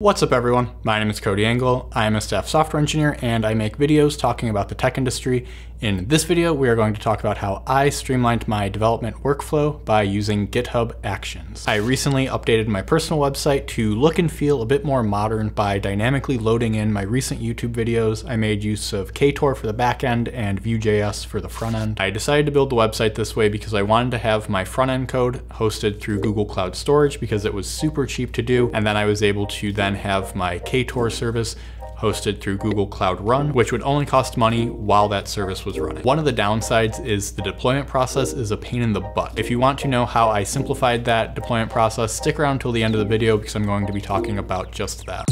What's up everyone? My name is Cody Engel. I am a staff software engineer and I make videos talking about the tech industry in this video, we are going to talk about how I streamlined my development workflow by using GitHub Actions. I recently updated my personal website to look and feel a bit more modern by dynamically loading in my recent YouTube videos. I made use of Ktor for the backend and Vue.js for the front end. I decided to build the website this way because I wanted to have my front end code hosted through Google Cloud Storage because it was super cheap to do. And then I was able to then have my Ktor service hosted through Google Cloud Run, which would only cost money while that service was running. One of the downsides is the deployment process is a pain in the butt. If you want to know how I simplified that deployment process, stick around till the end of the video because I'm going to be talking about just that.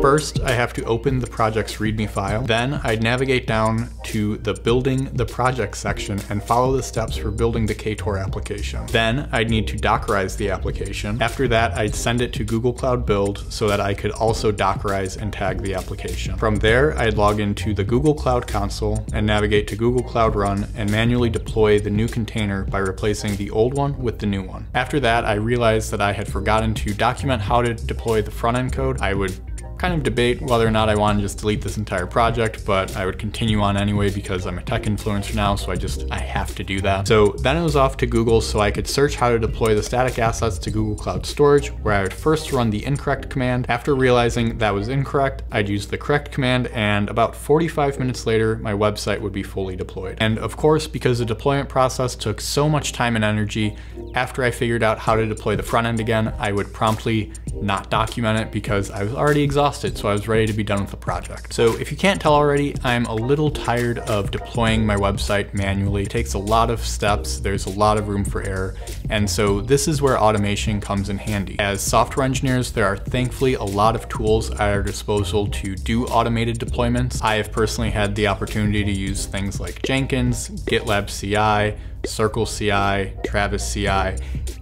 First, I have to open the project's README file. Then I'd navigate down to the building the project section and follow the steps for building the Ktor application. Then I'd need to Dockerize the application. After that, I'd send it to Google Cloud Build so that I could also Dockerize and tag the application. From there, I'd log into the Google Cloud Console and navigate to Google Cloud Run and manually deploy the new container by replacing the old one with the new one. After that, I realized that I had forgotten to document how to deploy the front-end code. I would kind of debate whether or not I want to just delete this entire project, but I would continue on anyway because I'm a tech influencer now, so I just, I have to do that. So then it was off to Google so I could search how to deploy the static assets to Google Cloud Storage, where I would first run the incorrect command. After realizing that was incorrect, I'd use the correct command, and about 45 minutes later, my website would be fully deployed. And of course, because the deployment process took so much time and energy, after I figured out how to deploy the front end again, I would promptly not document it because I was already exhausted, so I was ready to be done with the project. So if you can't tell already, I'm a little tired of deploying my website manually. It takes a lot of steps, there's a lot of room for error, and so this is where automation comes in handy. As software engineers, there are thankfully a lot of tools at our disposal to do automated deployments. I have personally had the opportunity to use things like Jenkins, GitLab CI, Circle CI, Travis CI,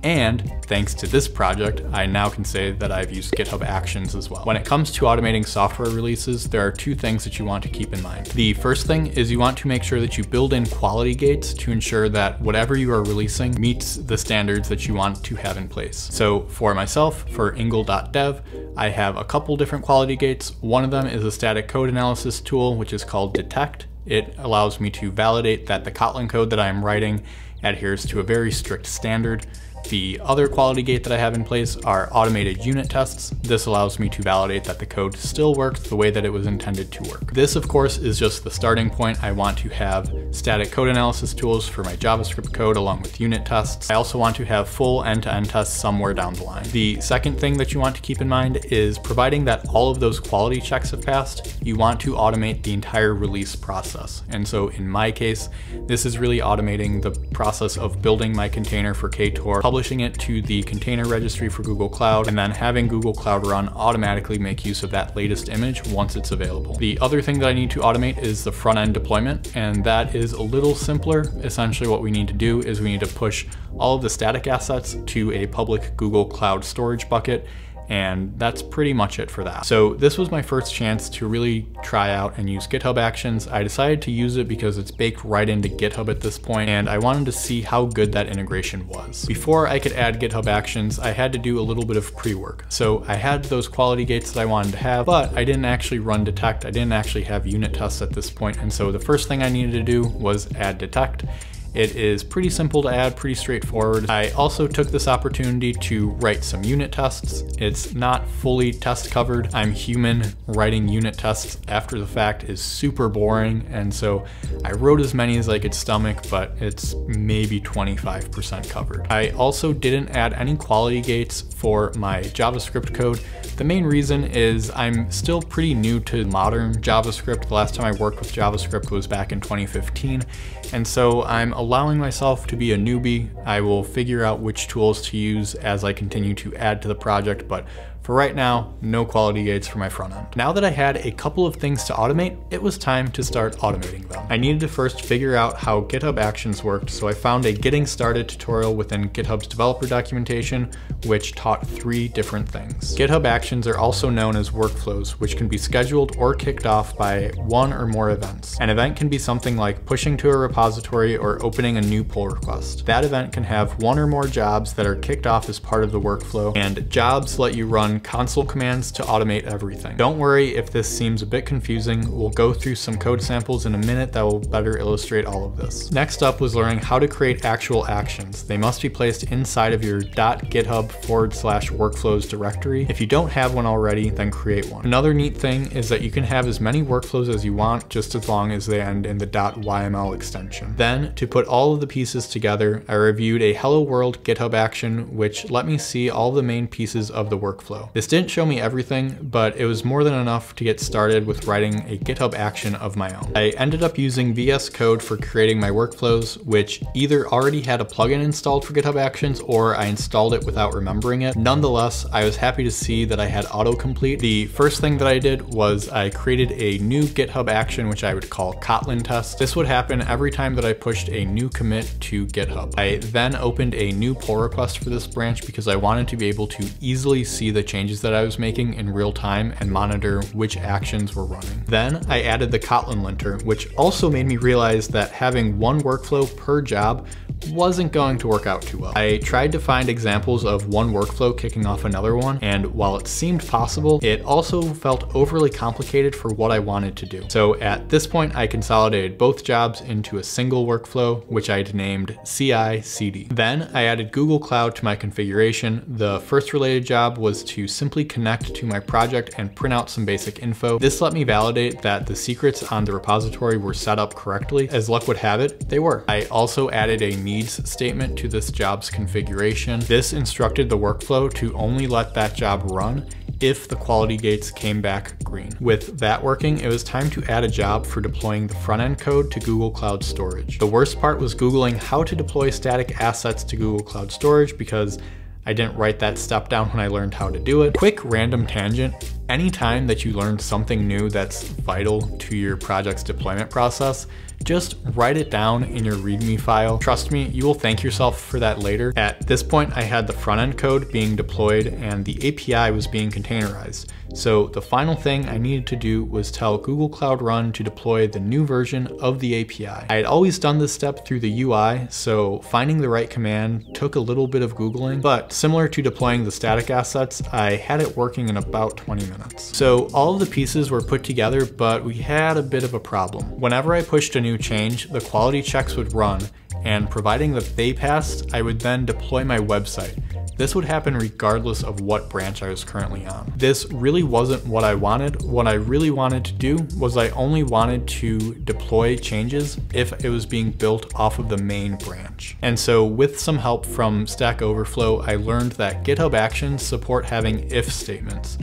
and thanks to this project, I now can say that I've used GitHub Actions as well. When it comes to automating software releases, there are two things that you want to keep in mind. The first thing is you want to make sure that you build in quality gates to ensure that whatever you are releasing meets the standards that you want to have in place. So for myself, for engel.dev, I have a couple different quality gates. One of them is a static code analysis tool, which is called Detekt. It allows me to validate that the Kotlin code that I am writing adheres to a very strict standard. The other quality gate that I have in place are automated unit tests. This allows me to validate that the code still works the way that it was intended to work. This of course is just the starting point. I want to have static code analysis tools for my JavaScript code along with unit tests. I also want to have full end-to-end -end tests somewhere down the line. The second thing that you want to keep in mind is providing that all of those quality checks have passed, you want to automate the entire release process. And so in my case, this is really automating the process of building my container for Ktor, publishing it to the container registry for Google Cloud, and then having Google Cloud Run automatically make use of that latest image once it's available. The other thing that I need to automate is the front end deployment, and that is a little simpler. Essentially what we need to do is we need to push all of the static assets to a public Google Cloud storage bucket and that's pretty much it for that. So this was my first chance to really try out and use GitHub Actions. I decided to use it because it's baked right into GitHub at this point, and I wanted to see how good that integration was. Before I could add GitHub Actions, I had to do a little bit of pre-work. So I had those quality gates that I wanted to have, but I didn't actually run detekt. I didn't actually have unit tests at this point, and so the first thing I needed to do was add detekt. It is pretty simple to add, pretty straightforward. I also took this opportunity to write some unit tests. It's not fully test covered. I'm human. Writing unit tests after the fact is super boring, and so I wrote as many as I could stomach, but it's maybe 25% covered. I also didn't add any quality gates for my JavaScript code. The main reason is I'm still pretty new to modern JavaScript. The last time I worked with JavaScript was back in 2015, and so I'm allowing myself to be a newbie. I will figure out which tools to use as I continue to add to the project, but For right now, no quality gates for my front end. Now that I had a couple of things to automate, it was time to start automating them. I needed to first figure out how GitHub Actions worked, so I found a getting started tutorial within GitHub's developer documentation, which taught three different things. GitHub Actions are also known as workflows, which can be scheduled or kicked off by one or more events. An event can be something like pushing to a repository or opening a new pull request. That event can have one or more jobs that are kicked off as part of the workflow, and jobs let you run console commands to automate everything. Don't worry if this seems a bit confusing, we'll go through some code samples in a minute that will better illustrate all of this. Next up was learning how to create actual actions. They must be placed inside of your .github forward slash workflows directory. If you don't have one already, then create one. Another neat thing is that you can have as many workflows as you want, just as long as they end in the .yml extension. Then, to put all of the pieces together, I reviewed a hello world GitHub action, which let me see all the main pieces of the workflow. This didn't show me everything, but it was more than enough to get started with writing a GitHub action of my own. I ended up using VS Code for creating my workflows, which either already had a plugin installed for GitHub Actions or I installed it without remembering it. Nonetheless, I was happy to see that I had autocomplete. The first thing that I did was I created a new GitHub action, which I would call Kotlin test. This would happen every time that I pushed a new commit to GitHub. I then opened a new pull request for this branch because I wanted to be able to easily see the changes that I was making in real time and monitor which actions were running. Then I added the Kotlin linter, which also made me realize that having one workflow per job wasn't going to work out too well. I tried to find examples of one workflow kicking off another one, and while it seemed possible, it also felt overly complicated for what I wanted to do. So at this point, I consolidated both jobs into a single workflow, which I'd named CI CD. Then I added Google Cloud to my configuration. The first related job was to simply connect to my project and print out some basic info. This let me validate that the secrets on the repository were set up correctly. As luck would have it, they were. I also added a needs statement to this job's configuration. This instructed the workflow to only let that job run if the quality gates came back green. With that working, it was time to add a job for deploying the front end code to Google Cloud Storage. The worst part was Googling how to deploy static assets to Google Cloud Storage because I didn't write that step down when I learned how to do it. Quick random tangent, anytime that you learn something new that's vital to your project's deployment process, just write it down in your README file. Trust me, you will thank yourself for that later. At this point, I had the front end code being deployed and the API was being containerized. So the final thing I needed to do was tell Google Cloud Run to deploy the new version of the API. I had always done this step through the UI, so finding the right command took a little bit of Googling, but similar to deploying the static assets, I had it working in about 20 minutes. So all of the pieces were put together, but we had a bit of a problem. Whenever I pushed a new change, the quality checks would run, and providing that they passed, I would then deploy my website. This would happen regardless of what branch I was currently on. This really wasn't what I wanted. What I really wanted to do was I only wanted to deploy changes if it was being built off of the main branch. And so with some help from Stack Overflow, I learned that GitHub Actions support having if statements.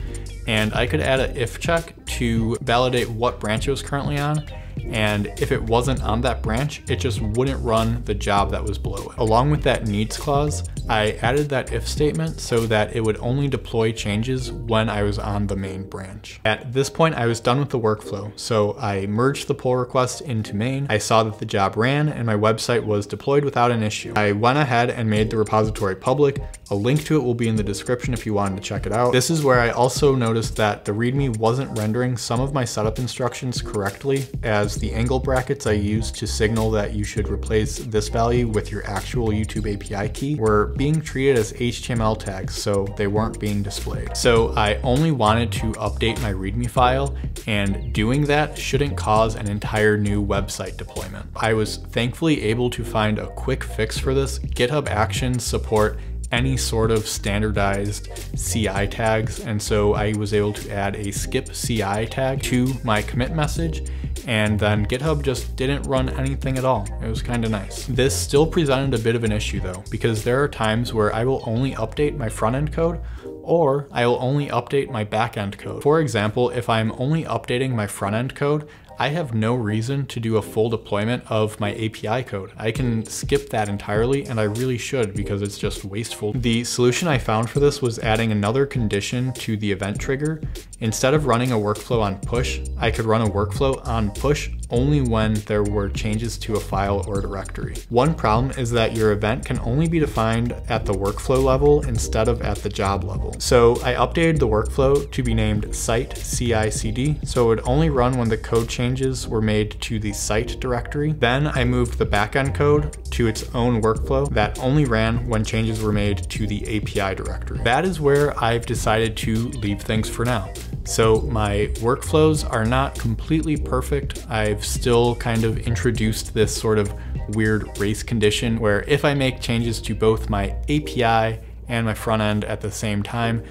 And I could add an if check to validate what branch it was currently on and if it wasn't on that branch, it just wouldn't run the job that was below it. Along with that needs clause, I added that if statement so that it would only deploy changes when I was on the main branch. At this point, I was done with the workflow, so I merged the pull request into main. I saw that the job ran and my website was deployed without an issue. I went ahead and made the repository public. A link to it will be in the description if you wanted to check it out. This is where I also noticed that the README wasn't rendering some of my setup instructions correctly as the angle brackets I used to signal that you should replace this value with your actual YouTube API key were being treated as HTML tags, so they weren't being displayed. So I only wanted to update my README file, and doing that shouldn't cause an entire new website deployment. I was thankfully able to find a quick fix for this. GitHub Actions support any sort of standardized CI tags. And so I was able to add a skip CI tag to my commit message and then GitHub just didn't run anything at all. It was kind of nice. This still presented a bit of an issue though, because there are times where I will only update my front end code or I will only update my backend code. For example, if I'm only updating my front end code, I have no reason to do a full deployment of my API code. I can skip that entirely and I really should because it's just wasteful. The solution I found for this was adding another condition to the event trigger. Instead of running a workflow on push, I could run a workflow on push only when there were changes to a file or directory. One problem is that your event can only be defined at the workflow level instead of at the job level. So I updated the workflow to be named site CI/CD, so it would only run when the code changes were made to the site directory. Then I moved the backend code to its own workflow that only ran when changes were made to the API directory. That is where I've decided to leave things for now. So my workflows are not completely perfect. I've still kind of introduced this sort of weird race condition where if I make changes to both my API and my front end at the same time,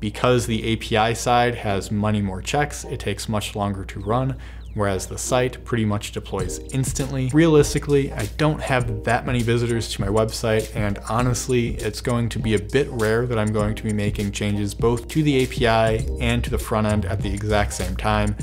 because the API side has many more checks, it takes much longer to run, whereas the site pretty much deploys instantly. Realistically, I don't have that many visitors to my website, and honestly, it's going to be a bit rare that I'm going to be making changes both to the API and to the front end at the exact same time.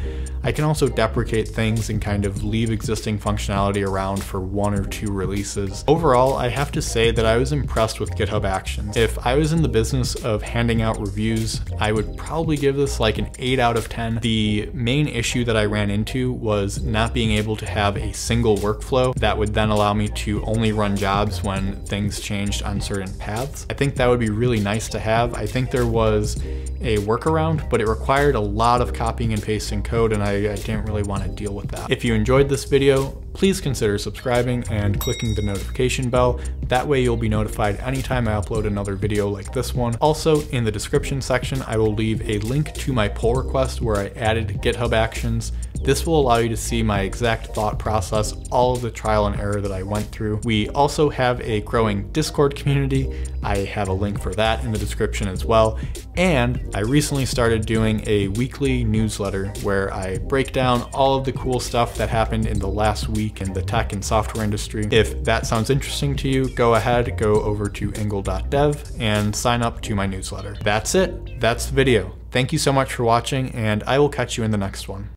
I can also deprecate things and kind of leave existing functionality around for one or two releases. Overall, I have to say that I was impressed with GitHub Actions. If I was in the business of handing out reviews, I would probably give this like an 8 out of 10. The main issue that I ran into was not being able to have a single workflow that would then allow me to only run jobs when things changed on certain paths. I think that would be really nice to have. I think there was a workaround, but it required a lot of copying and pasting code and I, I didn't really want to deal with that. If you enjoyed this video, please consider subscribing and clicking the notification bell. That way you'll be notified anytime I upload another video like this one. Also, in the description section, I will leave a link to my pull request where I added GitHub Actions this will allow you to see my exact thought process, all of the trial and error that I went through. We also have a growing Discord community. I have a link for that in the description as well. And I recently started doing a weekly newsletter where I break down all of the cool stuff that happened in the last week in the tech and software industry. If that sounds interesting to you, go ahead, go over to engel.dev and sign up to my newsletter. That's it. That's the video. Thank you so much for watching, and I will catch you in the next one.